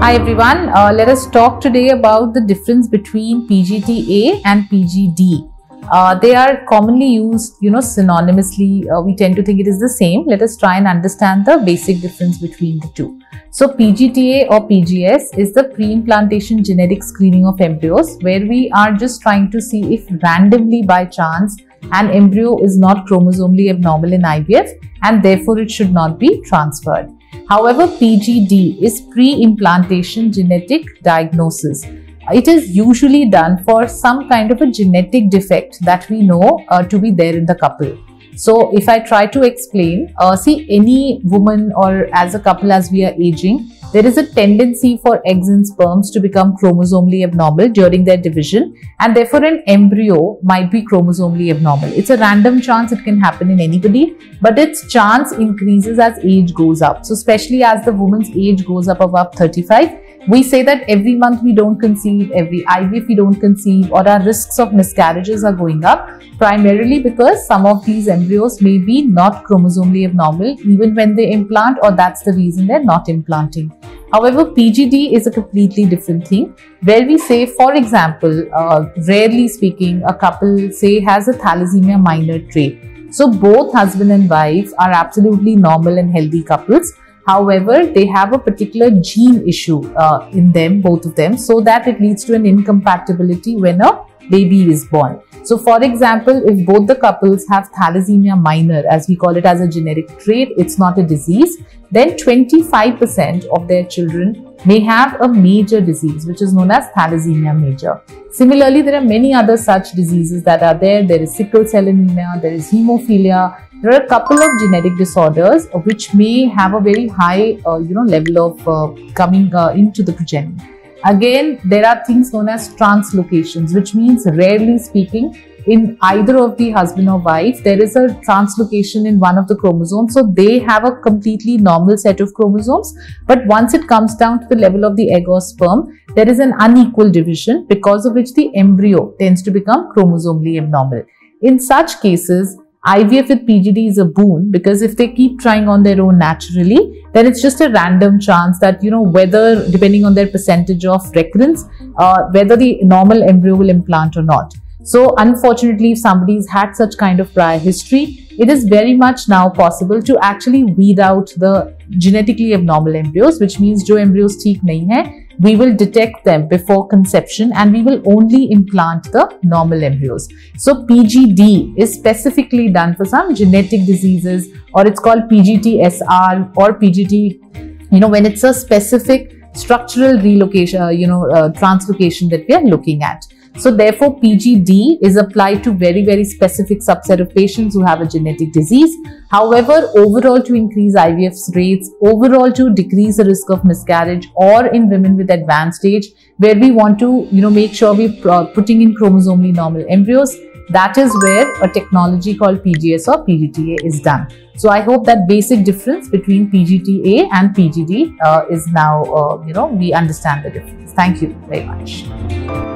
Hi everyone, uh, let us talk today about the difference between PGTA and PGD. Uh, they are commonly used, you know, synonymously. Uh, we tend to think it is the same. Let us try and understand the basic difference between the two. So, PGTA or PGS is the pre-implantation genetic screening of embryos, where we are just trying to see if randomly by chance an embryo is not chromosomally abnormal in IVF and therefore it should not be transferred. However, PGD is pre-implantation genetic diagnosis it is usually done for some kind of a genetic defect that we know uh, to be there in the couple. So, if I try to explain, uh, see any woman or as a couple as we are aging, there is a tendency for eggs and sperms to become chromosomally abnormal during their division and therefore an embryo might be chromosomally abnormal. It's a random chance, it can happen in anybody, but its chance increases as age goes up. So, especially as the woman's age goes up above 35, we say that every month we don't conceive, every IVF we don't conceive, or our risks of miscarriages are going up, primarily because some of these embryos may be not chromosomally abnormal even when they implant, or that's the reason they're not implanting. However, PGD is a completely different thing where we say, for example, uh, rarely speaking, a couple say has a thalassemia minor trait. So both husband and wife are absolutely normal and healthy couples However, they have a particular gene issue uh, in them, both of them, so that it leads to an incompatibility when a baby is born. So, for example, if both the couples have thalassemia minor, as we call it as a genetic trait, it's not a disease, then 25% of their children may have a major disease, which is known as thalassemia major. Similarly, there are many other such diseases that are there. There is sickle cell anemia, there is hemophilia, there are a couple of genetic disorders which may have a very high, uh, you know, level of uh, coming uh, into the progeny. Again, there are things known as translocations, which means rarely speaking, in either of the husband or wife, there is a translocation in one of the chromosomes. So they have a completely normal set of chromosomes. But once it comes down to the level of the egg or sperm, there is an unequal division because of which the embryo tends to become chromosomally abnormal. In such cases, IVF with PGD is a boon because if they keep trying on their own naturally, then it's just a random chance that, you know, whether depending on their percentage of recurrence, uh, whether the normal embryo will implant or not. So, unfortunately, if somebody's had such kind of prior history, it is very much now possible to actually weed out the genetically abnormal embryos, which means जो embryos ठीक नहीं है, we will detect them before conception and we will only implant the normal embryos. So PGD is specifically done for some genetic diseases or it's called PGT-SR or PGT, you know, when it's a specific structural relocation, uh, you know, uh, translocation that we are looking at. So therefore, PGD is applied to very, very specific subset of patients who have a genetic disease. However, overall to increase IVF rates, overall to decrease the risk of miscarriage or in women with advanced age, where we want to, you know, make sure we're putting in chromosomally normal embryos, that is where a technology called PGS or PGTA is done. So I hope that basic difference between PGTA and PGD uh, is now, uh, you know, we understand the difference. Thank you very much.